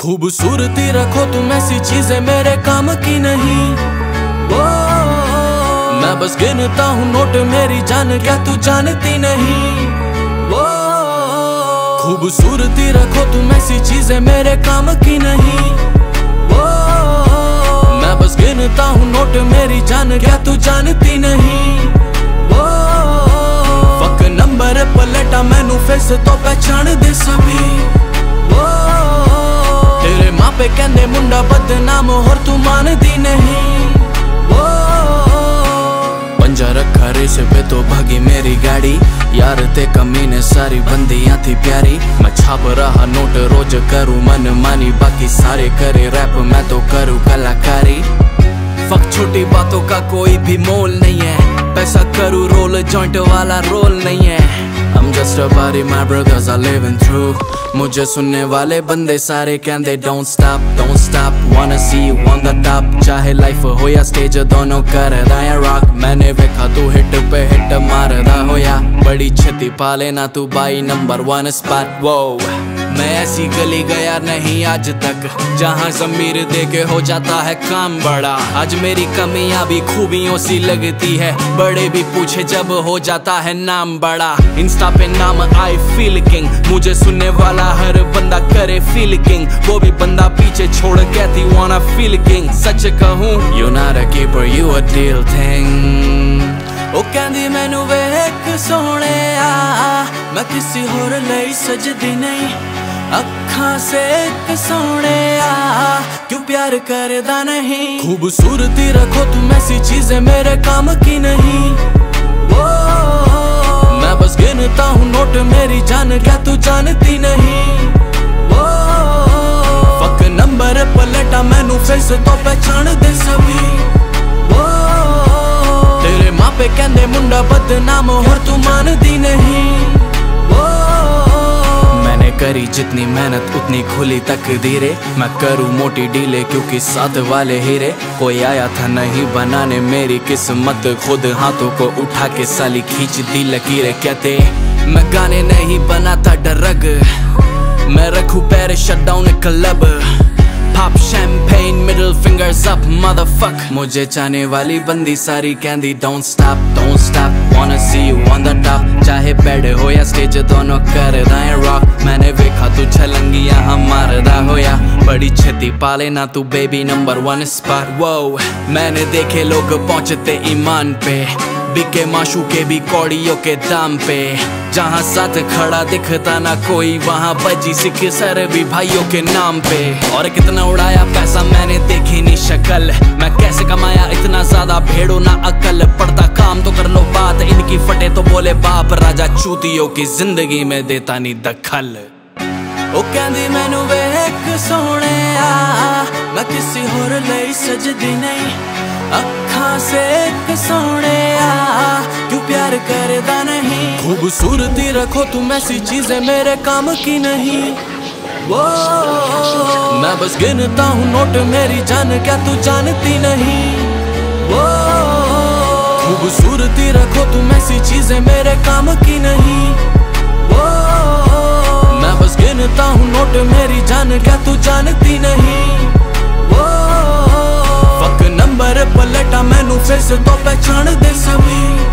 खूबसूरती रखो तुम ऐसी चीज़ें मेरे काम की नहीं। वो मैं बस गिनता हूँ नोट मेरी जान, क्या तू जानती नहीं? वो खूबसूरती रखो तुम ऐसी चीज़ें मेरे काम की नहीं। वो मैं बस गिनता हूँ नोट मेरी जान, क्या तू जानती नहीं? वो फक नंबर पलटा मैनू फेस तो पहचान दे सभी। कहंदे मुंडा बदनाम और तू नहीं वो पंजा रखा रेस पे तो भागी मेरी गाड़ी यार ते कमीने सारी बंदियाँ थी प्यारी मैं छाप रहा नोट रोज करूँ मन मानी बाकी सारे करे रैप मैं तो करूँ कलाकारी फक छोटी बातों का कोई भी मोल नहीं है पैसा करूँ रोल जॉइंट वाला रोल नहीं है I'm just a body, my brothers are living through मुझे सुनने वाले बंदे सारे कहते don't stop don't stop one see one the top. चाहे लाइफ हो या स्टेज दोनों कर रहा रॉक मैंने देखा तू हिट पे हिट मार रहा हो या। बड़ी छती पा लेना तू बाई नंबर वन स्पॉट वो मैं ऐसी गली गया नहीं आज तक जहाँ जमीर दे के हो जाता है काम बड़ा आज मेरी कमियां भी खूबियों सी लगती है बड़े भी पूछे जब हो जाता है नाम बड़ा इंस्टा पे नाम आई फील किंग मुझे सुनने वाला हर बंदा करे फील किंग वो भी बंदा पीछे छोड़ कहती वाना फील किंग सच कहूँ you not a keeper you a deal thing ਉਹ ਕਹਿੰਦੀ ਮੈਨੂੰ ਵੇਖ ਸੋਹਣਿਆ ਮੈਂ ਕਿਸੇ ਹੋਰ ਲਈ ਸਜਦੀ ਨਹੀਂ ਅੱਖਾਂ ਸੇ ਇੱਕ ਸੋਹਣਿਆ क्यों प्यार करदा नहीं खूबसूरती रखो तुम ऐसी चीजें मेरे काम की नहीं वो मैं बस गिनता हूँ नोट मेरी जान क्या तू जानती नहीं वो फक नंबर पलटा मैनू फेस तो पहचान दे सभी वो तेरे मापे कहंदे मुंडा बदनाम और तू मानदी नहीं वो मैंने करी जितनी मेहनत उतनी खुली तक धीरे मैं करूँ मोटी डीले क्योंकि साथ वाले हीरे। कोई आया था नहीं बनाने मेरी किस्मत। खुद हाथों को उठा के साली खींच दी लकीरें। कहते मैं गाने नहीं बनाता डरग। मैं रखू पैर shut down club Pop champagne, middle fingers up, motherfuck. मुझे चाहने वाली बंदी सारी कहंदी Don't stop, don't stop, wanna see you on the top. चाहे बेड हो या स्टेज दोनों कर रहे बड़ी छती पाले ना तू बेबी नंबर वन स्पार वो मैंने देखे लोग पहुँचते ईमान पे। बिके माशू के भी कौड़ियों के दाम पे। जहाँ साथ खड़ा दिखता ना कोई, वहाँ बजी सिख सर भी भाइयों के नाम पे। और कितना उड़ाया पैसा मैंने देखी नहीं शक्ल। मैं कैसे कमाया इतना ज़्यादा भेड़ो ना अकल। पड़ता काम तो कर लो बात, इनकी फटे तो बोले बाप। राजा चूतियों की ज़िंदगी में देता नहीं दखल। ओ कैंदी मैनू वे ਵੇਖ ਸੋਹਣਿਆ ਮੈਂ ਕਿਸੇ ਹੋਰ ਲਈ ਸਜਦੀ ਨਹੀਂ ਅੱਖਾਂ ਸੇ ਇੱਕ ਸੋਹਣਿਆ क्यों प्यार करदा नहीं खूबसूरती रखो तुम ऐसी चीजें मेरे काम की नहीं वो मैं बस गिनता हूँ नोट मेरी जान क्या तू जानती नहीं वो खूबसूरती रखो तुम ऐसी चीजें मेरे काम की नहीं वो मैं बस गिनता हूँ नोट मेरी, जान क्या तू जानती नहीं। वो फक नंबर पलटा मैनू फेस तो पहचान दे सभी।